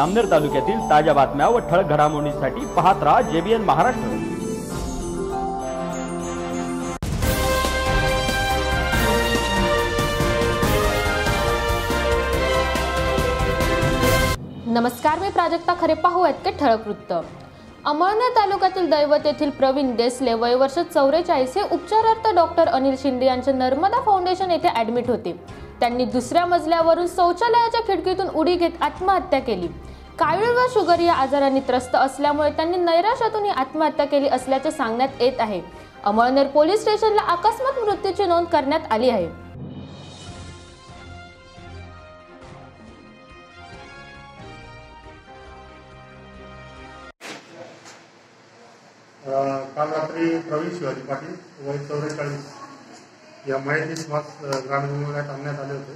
अमनेर तालुक्यातील ताज्या बातम्या व ठळक घडामोडींसाठी पाहत राहा जेबीएन महाराष्ट्र. नमस्कार मी प्राजक्ता खरे पाहूयात हो, के ठळक वृत्त. अमळनेर तालुक्यातील दैवत येथील प्रवीण देसले वय वर्ष चौवेचाळीस हे उपचारार्थ डॉक्टर अनिल शिंदे यांचे नर्मदा फाउंडेशन येथे ऍडमिट होते. त्यांनी दुसऱ्या मजल्यावरून शौचालयाच्या खिडकीतून उडी घेत आत्महत्या केली. कावीळ व शुगर या आजारांनी त्रस्त असल्यामुळे त्यांनी नैराश्यातून ही आत्महत्या केली असल्याचे सांगण्यात येत आहे. अमळनेर पोलीस स्टेशनला अकस्मात मृत्यूची नोंद करण्यात आली आहे. काल रात्री प्रवीण शिवाजी पाटील वय चौवेचाळीस. या माहिती समाज ग्रामीण रुग्णालयात आणण्यात आले होते.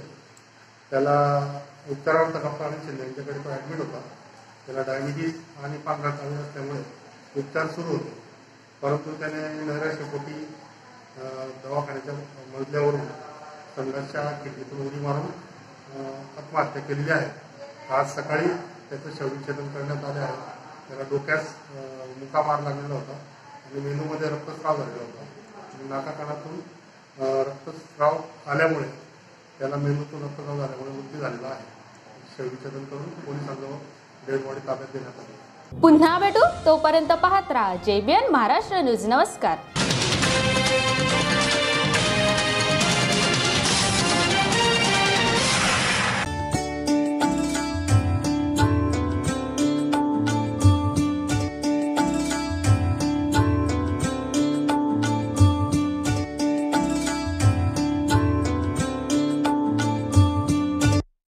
त्याला उपचारावर डॉक्टर अनिल शिंदे यांच्याकडे तो ॲडमिट होता. त्याला डायबिटीज आणि पांढरा चालू असल्यामुळे उपचार सुरू होते. परंतु त्याने नैराश्यपोटी अ, दवाखान्याच्या मजल्यावरून संघर्षा खिडकीतून उडी मारून आत्महत्या केलेली आहे. आज सकाळी त्याचं शवविच्छेदन करण्यात आले आहे. त्याला डोक्यास मुका मार लागलेला होता आणि मेंदूमध्ये रक्तस्राव झालेला होता. आणि नाकाकानातून रक्तस्राव आल्यामुळे त्याला मेंदूतून रक्तस्राव झाल्यामुळे मृत्यू झालेला आहे. शवविच्छेदन करून पोलिसांजवळ डेड बॉडी ताब्यात देण्यात आली. पुन्हा भेटू तोपर्यंत पाहत राहा. JBN Maharashtra news. नमस्कार.